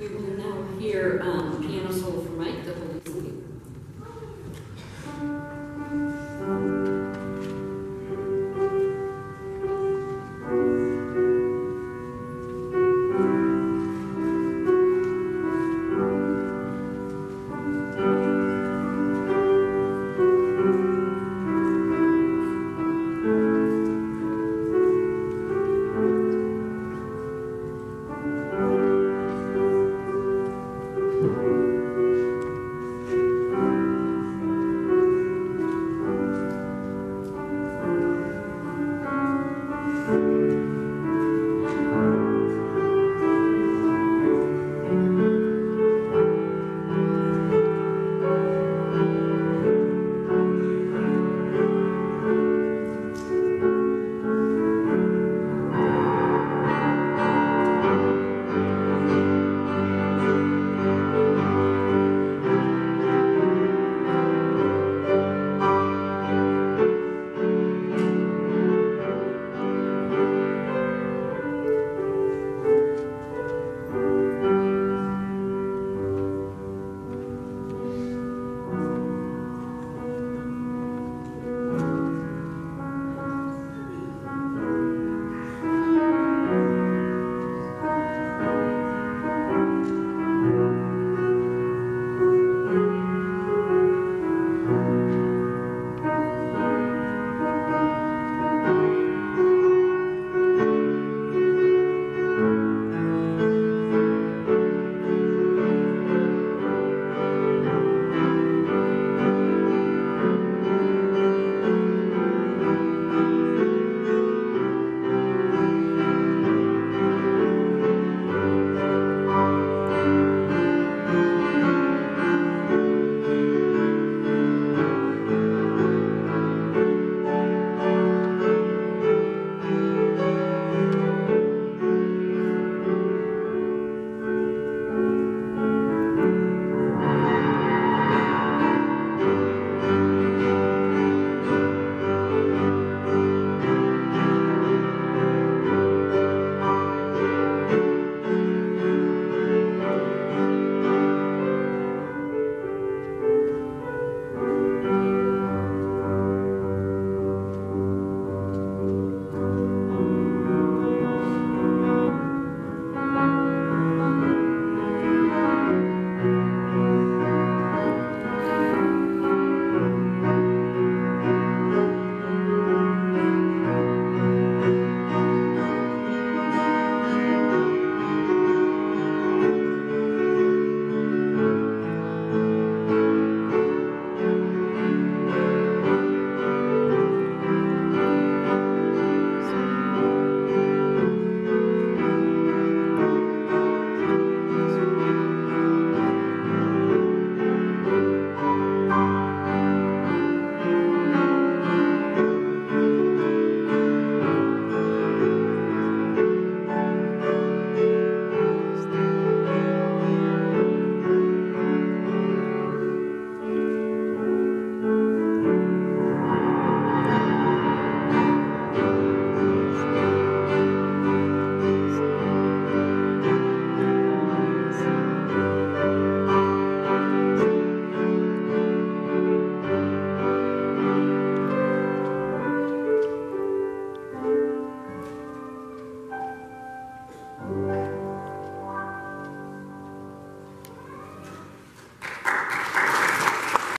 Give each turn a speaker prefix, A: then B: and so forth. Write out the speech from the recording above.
A: We will now hear um, piano solo for Mike, the Holy Sweet.